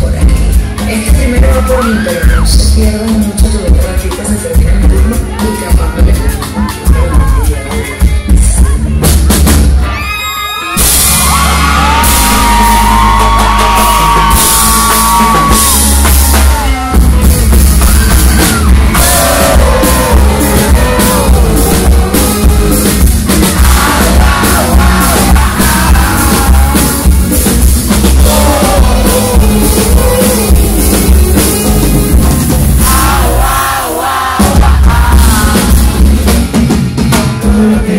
Por aquí. Es que primero va por mí, pero no se pierdan mucho Okay.